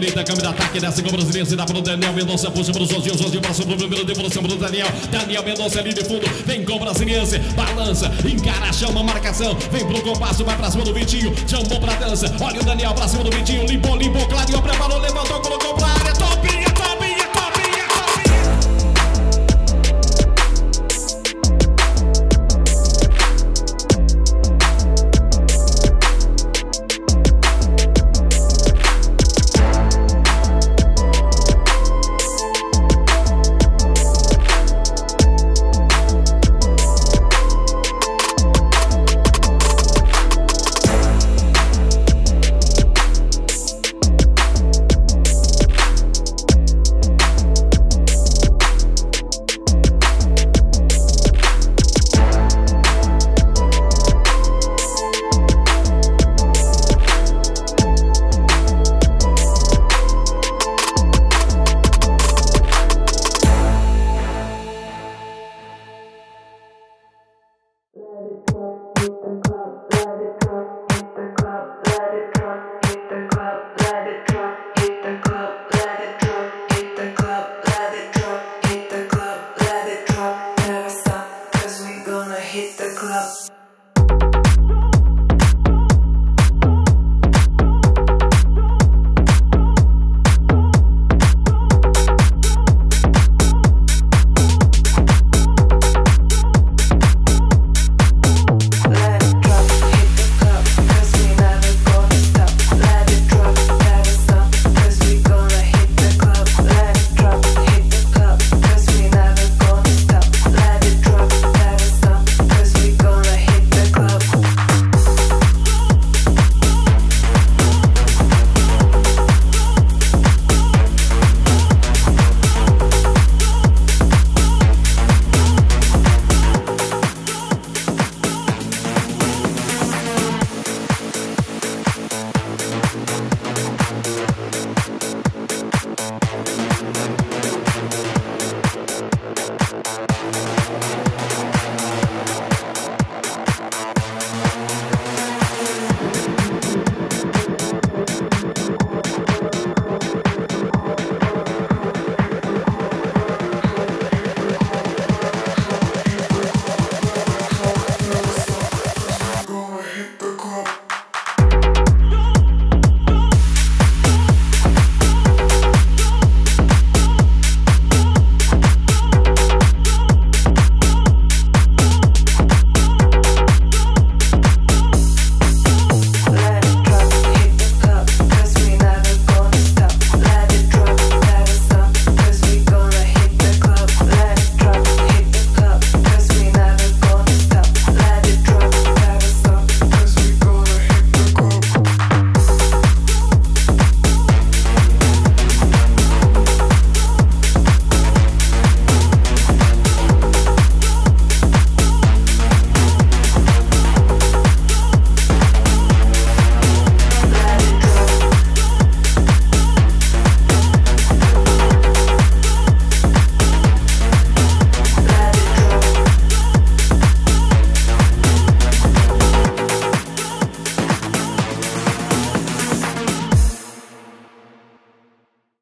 direita câmera ataque, desce com o brasileiro, se dá pro Daniel Mendonça, puxa pro Josinho, Josinho passa pro primeiro, devolução pro Daniel. Daniel Mendonça é ali de fundo, vem com o brasileiro, balança, encara, chama marcação, vem pro compasso, vai pra cima do Vitinho, chamou pra dança. Olha o Daniel pra cima do Vitinho, limpou, limpou, clareou, preparou, levantou, colocou pra